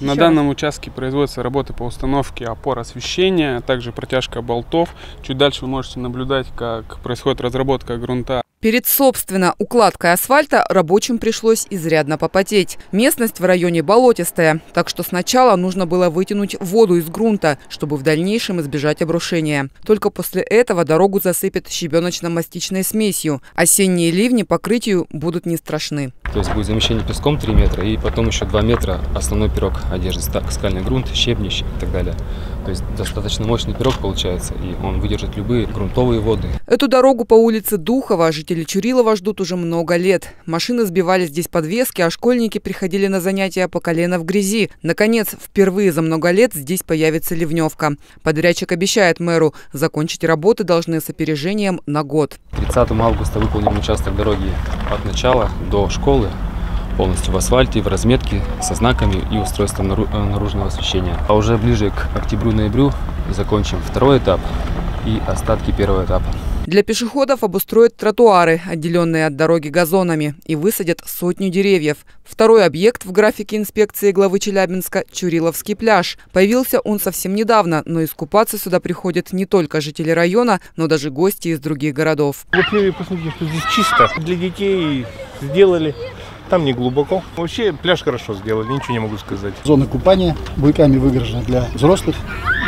На данном участке производятся работы по установке опор освещения, а также протяжка болтов. Чуть дальше вы можете наблюдать, как происходит разработка грунта. Перед, собственно, укладкой асфальта рабочим пришлось изрядно попотеть. Местность в районе болотистая, так что сначала нужно было вытянуть воду из грунта, чтобы в дальнейшем избежать обрушения. Только после этого дорогу засыпят щебеночно-мастичной смесью. Осенние ливни покрытию будут не страшны. То есть будет замещение песком 3 метра и потом еще 2 метра основной пирог одежды, скальный грунт, щебнищ и так далее. То есть достаточно мощный пирог получается, и он выдержит любые грунтовые воды. Эту дорогу по улице Духова жители Чурилова ждут уже много лет. Машины сбивали здесь подвески, а школьники приходили на занятия по колено в грязи. Наконец, впервые за много лет здесь появится ливневка. Подрядчик обещает мэру, закончить работы должны с опережением на год. 30 августа выполним участок дороги от начала до школы полностью в асфальте, в разметке, со знаками и устройством э, наружного освещения. А уже ближе к октябрю-ноябрю закончим второй этап и остатки первого этапа. Для пешеходов обустроят тротуары, отделенные от дороги газонами, и высадят сотню деревьев. Второй объект в графике инспекции главы Челябинска – Чуриловский пляж. Появился он совсем недавно, но искупаться сюда приходят не только жители района, но даже гости из других городов. Вот посмотрите, что здесь чисто. Для детей сделали там не глубоко. Вообще пляж хорошо сделали, ничего не могу сказать. Зона купания буйками выгорожена для взрослых.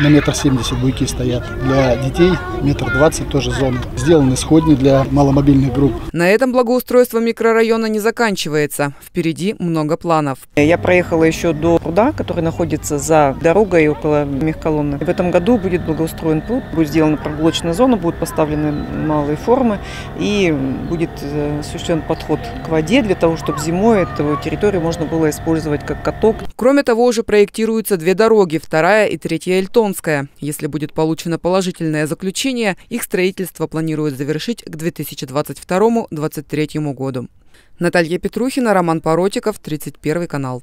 На метр семьдесят буйки стоят. Для детей метр двадцать тоже зона. Сделаны сходни для маломобильных групп. На этом благоустройство микрорайона не заканчивается. Впереди много планов. Я проехала еще до пруда, который находится за дорогой около мехколонны. В этом году будет благоустроен пруд, будет сделана прогулочная зона, будут поставлены малые формы и будет э, осуществлен подход к воде для того, чтобы зимой эту территорию можно было использовать как каток. Кроме того, уже проектируются две дороги, вторая и третья Эльтонская. Если будет получено положительное заключение, их строительство планируют завершить к 2022-2023 году. Наталья Петрухина, Роман Поротиков, 31 канал.